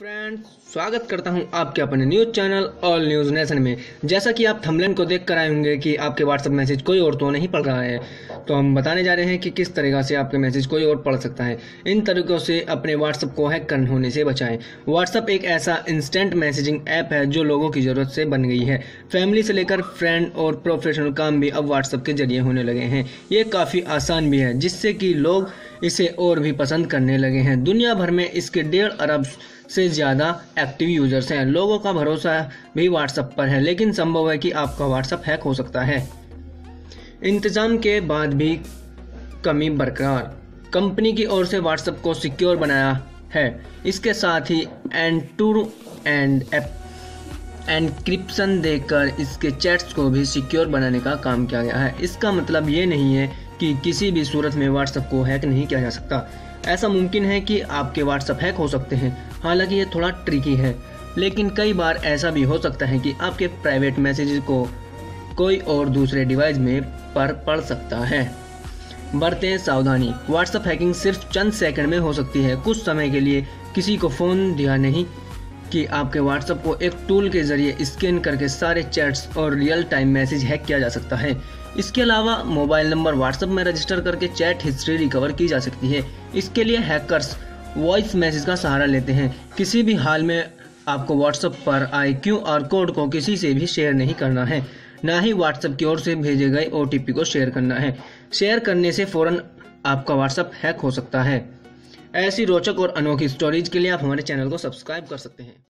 Friends स्वागत करता हूँ आपके अपने news channel all news nation में। जैसा कि आप थंबनेल को देख कर आए होंगे कि आपके व्हाट्सएप मैसेज कोई और तो नहीं पढ़ रहा है तो हम बताने जा रहे हैं कि किस तरीका से आपके मैसेज कोई और पढ़ सकता है। इन तरीकों से अपने व्हाट्सएप को हैक करने होने से बचाएँ। व्हाट्सएप एक ऐसा इंस्टेंट मैसेजिंग ऐप है जो लोगों की ज़रूरत से बन गई है। फैमिली से लेकर फ्रेंड और प्रोफेशनल काम भी अब व्हाट्सएप के ज़रिए होने लगे हैं। ये काफ़ी आसान भी है, जिससे कि लोग इसे और भी पसंद करने लगे हैं। दुनिया भर में इसके डेढ़ अरब से ज़्यादा एक्टिव यूज़र्स हैं। लोगों का भरोसा भी व्हाट्सएप पर है, लेकिन संभव है कि आपका व्हाट्सएप हैक हो सकता है। इंतज़ाम के बाद भी कमी बरकरार। कंपनी की ओर से व्हाट्सएप को सिक्योर बनाया है। इसके साथ ही end to end app encryption देकर इसके चैट्स को भी सिक्योर बनाने का काम किया गया है। इसका मतलब ये नहीं है कि किसी भी सूरत में व्हाट्सएप को हैक नहीं किया जा सकता। ऐसा मुमकिन है कि आपके व्हाट्सएप हैक हो सकते हैं। हालाँकि ये थोड़ा ट्रिकी है। लेकिन कई बार ऐसा भी हो सकता है कि आपके प्राइवेट मैसेज को कोई और दूसरे डिवाइस में पर पढ़ सकता है। बरतें सावधानी। व्हाट्सएप हैकिंग सिर्फ़ चंद सेकंड में हो सकती है। कुछ समय के लिए किसी को फ़ोन दिया नहीं। कि आपके व्हाट्सएप को एक टूल के ज़रिए स्कैन करके सारे चैट्स और रियल टाइम मैसेज हैक किया जा सकता है। इसके अलावा मोबाइल नंबर व्हाट्सएप में रजिस्टर करके चैट हिस्ट्री रिकवर की जा सकती है। इसके लिए हैकर्स वॉइस मैसेज का सहारा लेते हैं। किसी भी हाल में आपको व्हाट्सएप पर आए क्यू आर कोड को किसी से भी शेयर नहीं करना है। ना ही व्हाट्सएप की ओर से भेजे गए ओटीपी को शेयर करना है। शेयर करने से फ़ौरन आपका व्हाट्सएप हैक हो सकता है। ऐसी रोचक और अनोखी स्टोरीज के लिए आप हमारे चैनल को सब्सक्राइब कर सकते हैं।